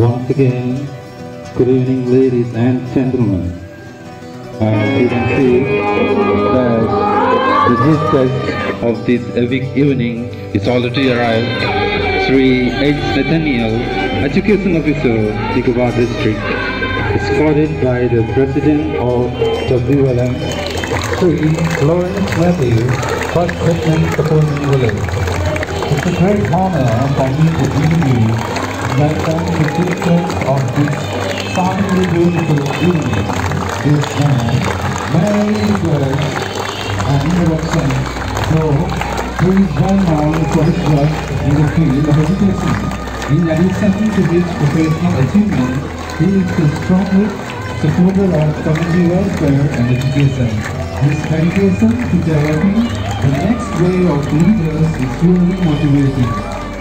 Once again, good evening, ladies and gentlemen. As you can see that the gist of this epic evening is already arrived. Sri H. Nathaniel, Education Officer, Nicobar District, escorted by the President of WLM, Sri Lawrence Matthew, First President Supporting Village. It's a great honor for me to greet you welcome the teachers of this soundly beautiful evening. This man, very good and introduction. So, please join now for his work in the field of education. In addition to professional achievement, he is a strongly supporter of community welfare and education. His dedication to developing the next wave of leaders is truly motivating.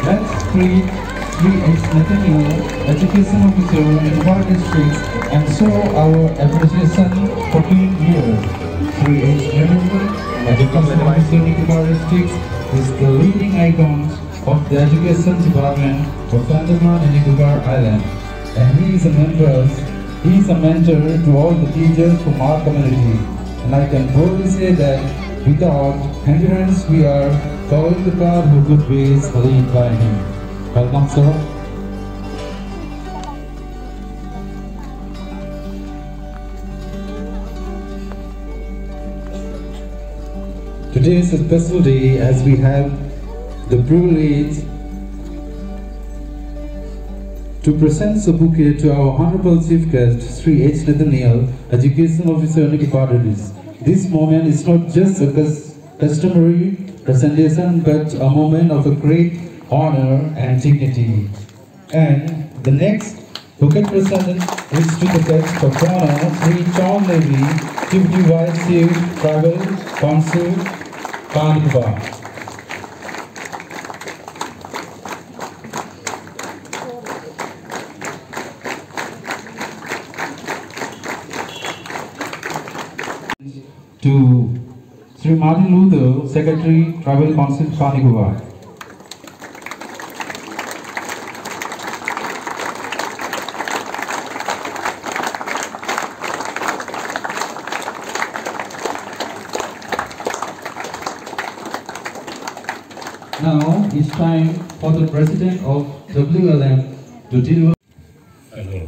Let's treat H. Nathaniel, Education Officer Nicobar District, and show our appreciation for being here. Sri H. Nathaniel, Education Officer Nicobar District, is the leading icon of the Education Department of Andaman and Nicobar Island, and he is a member. He is a mentor to all the teachers from our community, and I can boldly say that without hindrance we are following the path of good ways lead by him. Welcome, sir. Today is a special day as we have the privilege to present the bouquet to our Honorable Chief Guest, Sri H. Nathaniel, Education Officer Ecuadorians. This moment is not just a customary presentation, but a moment of a great honor and dignity. And the next bouquet present is to the guest of honor, Sri John Levy, Deputy Vice Chief, Tribal Council, Car Nicobar. to Sri Martin Luther, Secretary, Tribal Council, Car Nicobar. Now it's time for the President of WLM to deliver. Hello.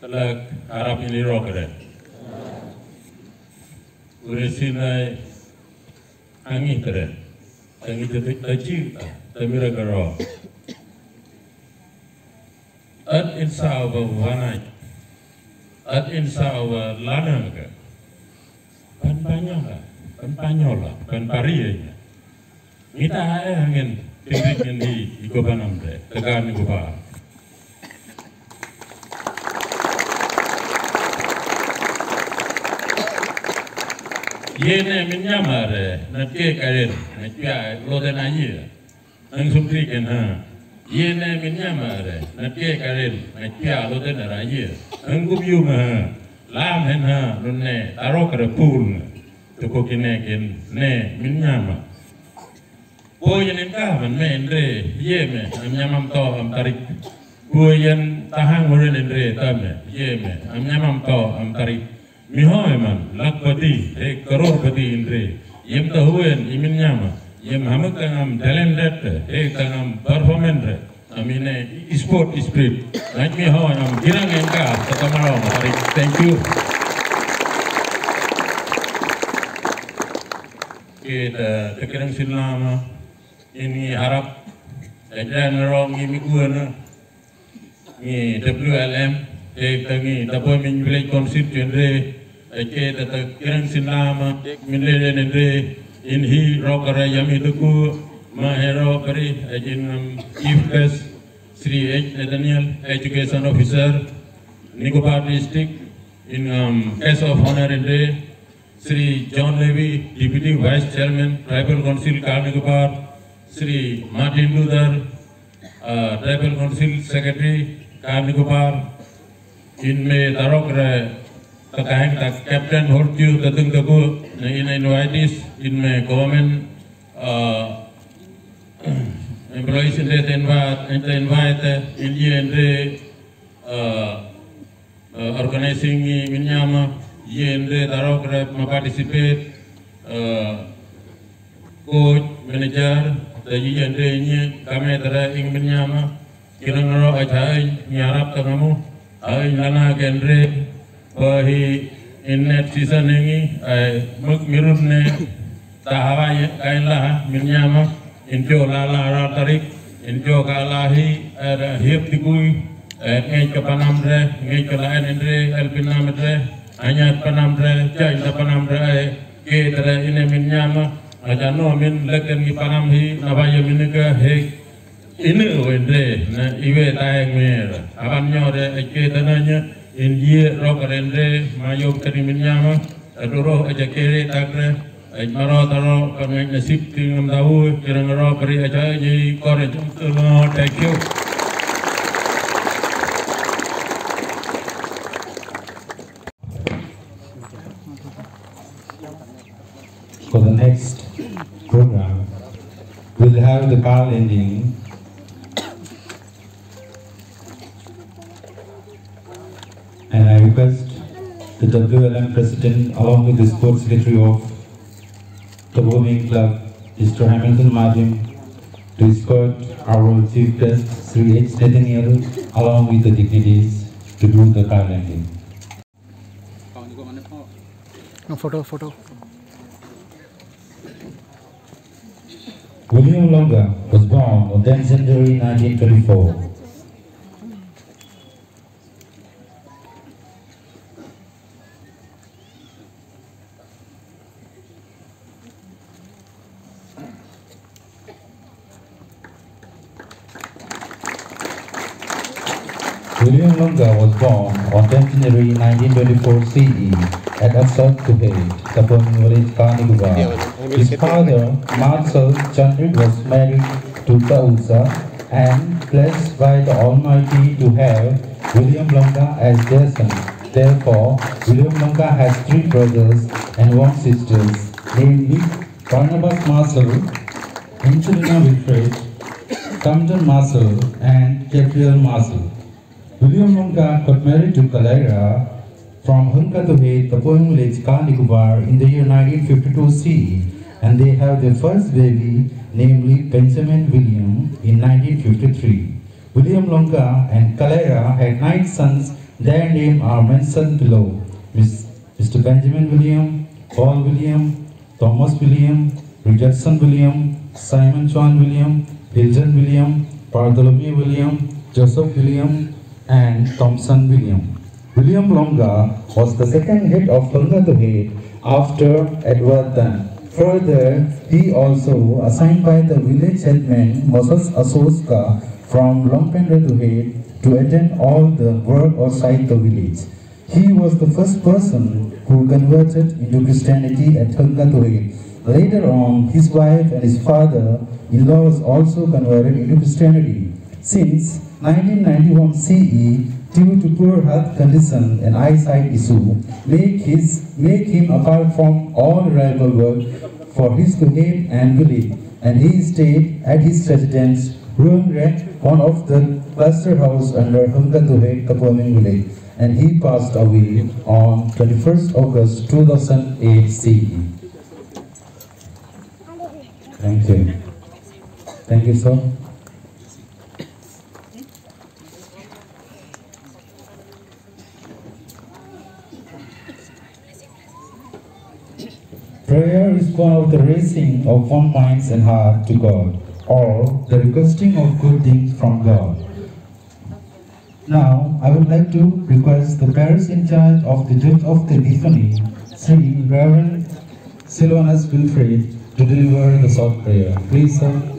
Talag harap ini roh keren. Uresinai angin keren. Tangi tetik taji tamira karo. At insa wa wanai. At insa wa lanang. Pan panyola, pan panyola, pan ngita haɗen hangen tengriken ndi i gobanamde to garni goba yene min ñamare na cuwe karen na cuwa loden a yiya nan sumtriken ha. Yene min ñamare na cuwe karen na cuwa loden ara yiya nan gubyuma ha. Lam hen ha nun ne tarokara pulna to kokine ken, ne min ñama Boyan imkaman me endre yeme amnyamam to am tarik. Boyan tahang murin endre tame yeme amnyamam to am tarik. Miho eman lakpati ek karor pati endre. Yem tahuen imin nyama. Yem hamak tangam talented ek tangam performant. Amine sport spirit. Najmi ho am girang engka tatamaro tarik. Thank you. Kita terkirim silama ini harap dan rong ini kuana ni WLM e tangi tapo min village constituent re eke tata kirang sinama min le ne re in hi rokara yami duku ma hero pari ajin chief guest Sri H. Nathaniel, Education Officer, Nicobar District, in um, case of honor in day, Sri John Levy, Deputy Vice Chairman, Tribal Council, Kar Shri Martin Luther tribal council secretary Kani Gopal इनमें दारोक रहे captain होर्ट्यू ततुन Kapoor इन invitees इनमें government employees इन invite है India इन organising मिन्याम ये इन दारोक रहे participate coach manager taji jandenye kame tara ing benyama kirang ro ajai nyarap tangamu ai lana gendre bahi sisa nengi ai muk mirunne tahawa ye kain laha minyama injo lala ra tarik injo kalahi ara hiep tikui ngai kapanam re eh, ngai kalaen endre alpinam re anyat panam re jai panam re ke tara ine minyama ajano min leken gi panam hi nabaya minaka hek inu wende na iwe taeng mera aban nyore eke tananya indie rok ma mayom kani minyama adoro aja kere tagre ajmaro taro kameng nasib tingam dawu kirang ro beri aja ji kore jumtu no thank you. program will have the call ending and I request the WLM president along with the sports secretary of the Bowling Club, Mr. Hamilton Majim, to escort our chief guest, Sri H. Nathaniel, along with the dignitaries to do the card ending. No photo, photo. William Longa was born on 10 January 1924. William Longa was born on 10 January 1924 CE at Asad Kuwait, Kapon village, Car Nicobar. His father, Marcel Chandrik, was married to Tausa and blessed by the Almighty to have William Longa as their son. Therefore, William Longa has three brothers and one sister, namely Barnabas Marcel, Angelina Wilfred, Camden Marcel, and Gabriel Marcel. William Longa got married to Kalaira from Hunkatuhe, poem village Car Nicobar in the year 1952 CE and they have their first baby namely Benjamin William in 1953. William Longa and Kalaira had nine sons, their names are mentioned below. Mr. Benjamin William, Paul William, Thomas William, Richardson William, Simon John William, Hilton William, Bartholomew William, Joseph William, and Thompson William. William Longa was the second head of head after Edward Dunn. Further, he also assigned by the village headman Moses Asoska from Lompendra to attend all the work outside the village. He was the first person who converted into Christianity at Hungatoe. Later on, his wife and his father-in-law also converted into Christianity. Since 1991 CE, due to poor health condition and eyesight issue, make, his, make him apart from all rival work for his cohort and village, and he stayed at his residence, Ruangre, one of the cluster house under Hungatuhe, Kapuaming village, and he passed away on 21st August 2008 CE. Thank you. Thank you, sir. Prayer is of the raising of one minds and heart to God, or the requesting of good things from God. Now, I would like to request the parish in charge of the Church of the Epiphany, Sri Reverend Silvanus Wilfred, to deliver the short prayer. Please, sir.